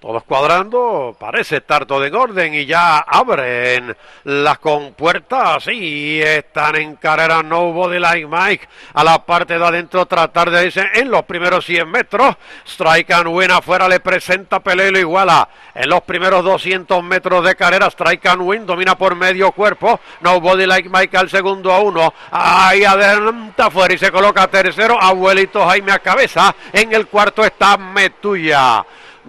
Todos cuadrando, parece estar todo en orden y ya abren las compuertas y están en carrera Nobody Like Mike a la parte de adentro tratar de irse en los primeros 100 metros. Strike and Win afuera le presenta Pelelo iguala en los primeros 200 metros de carrera. Strike and Win domina por medio cuerpo. Nobody Like Mike al segundo a uno. Ahí adelanta afuera y se coloca tercero. Abuelito Jaime a cabeza. En el cuarto está Metuya.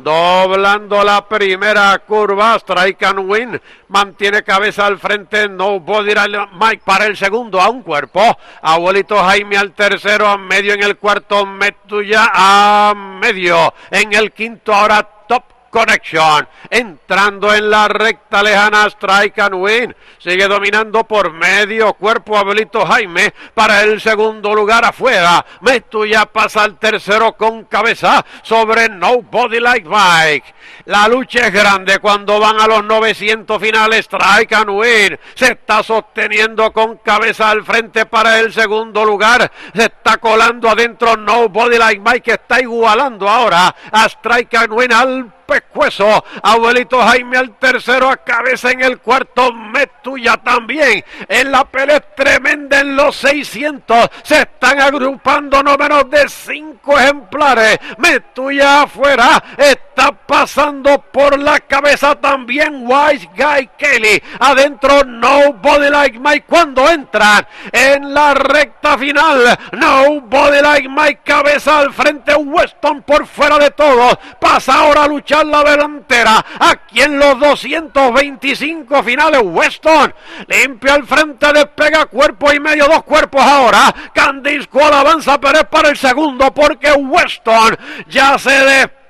Doblando la primera curva, Strike and Win. Mantiene cabeza al frente, Nobody Mike para el segundo a un cuerpo, abuelito Jaime al tercero, a medio en el cuarto, Metuya a medio, en el quinto ahora Top Connection. Entrando en la recta lejana, Strike and Win. Sigue dominando por medio cuerpo Abuelito Jaime para el segundo lugar afuera. Metuya pasa al tercero con cabeza sobre Nobody Like Mike. La lucha es grande cuando van a los 900 finales. Strike and Win se está sosteniendo con cabeza al frente para el segundo lugar. Se está colando adentro Nobody Like Mike que está igualando ahora a Strike and Win al pescuezo. Abuelito Jaime al tercero a cabeza en el cuarto. Metuya también. En la pelea tremenda en los 600. Se están agrupando no menos de cinco ejemplares. Metuya afuera. Está pasando por la cabeza también Wise Guy Kelly. Adentro Nobody Like Mike cuando entran en la recta final. Nobody Like Mike cabeza al frente. Weston por fuera de todo. Pasa ahora a luchar la delantera. Aquí en los 225 finales, Weston limpia el frente, despega cuerpo y medio, dos cuerpos ahora. Candice Cole avanza, pero es para el segundo porque Weston ya se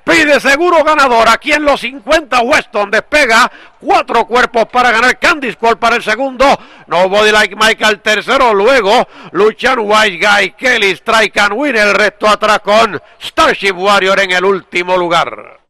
despide seguro ganador. Aquí en los 50 Weston despega cuatro cuerpos para ganar. Candice Cole para el segundo. Nobody like Michael tercero. Luego luchan White Guy, Kelly, Strike and Win. El resto atrás con Starship Warrior en el último lugar.